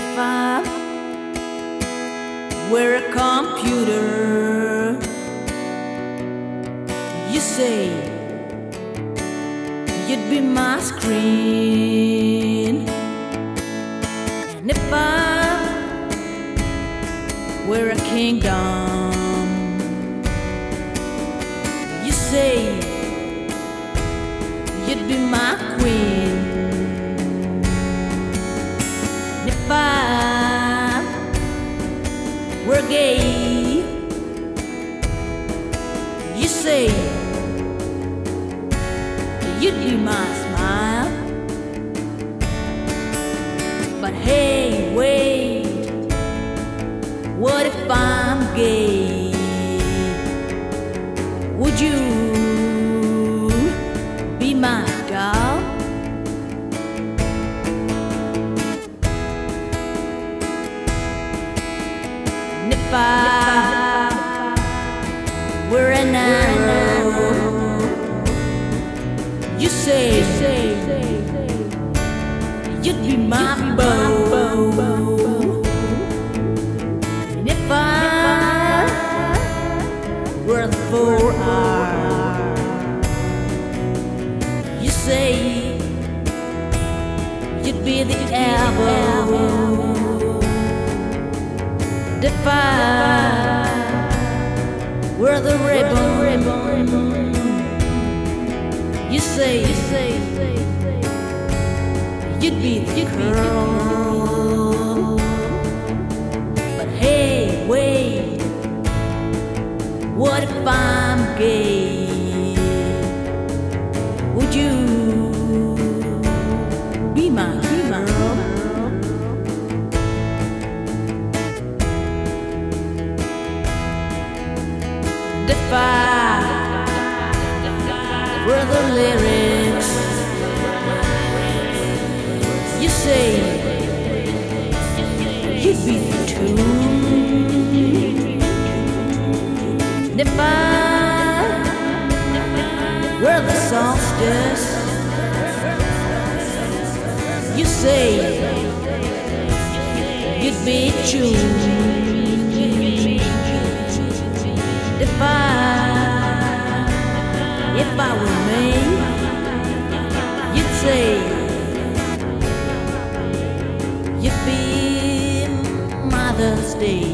If I were a computer, you say you'd be my screen. And if I were a kingdom, you say you say you'd be my smile. But hey, wait, what if I'm gay? Would you be my doll? And if I were an arrow, you say you'd be my bow. And if I were the four hour, you say you'd be the elbow. And you say, you say, you'd be the curl. But hey, wait, what if I'm gay? Would you be my, be my girl? I were the lyrics, you say you'd be the if I were the Solstice, you say you'd be tuned. Mother's Day.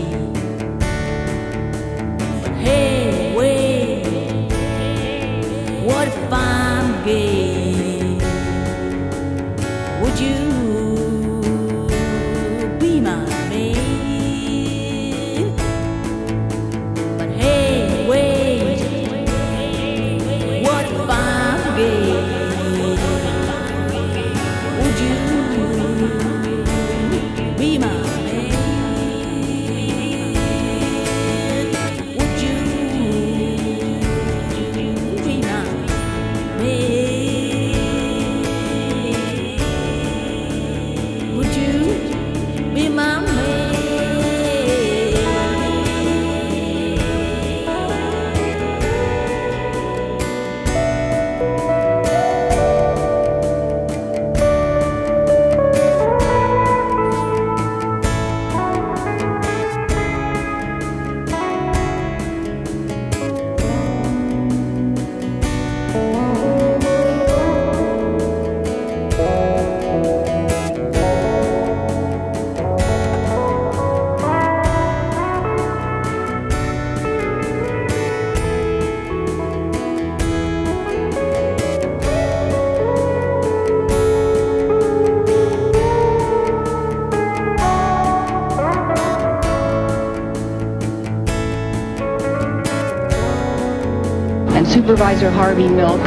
And Supervisor Harvey Milk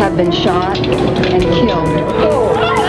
have been shot and killed.